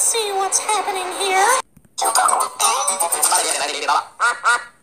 see what's happening here. Oh,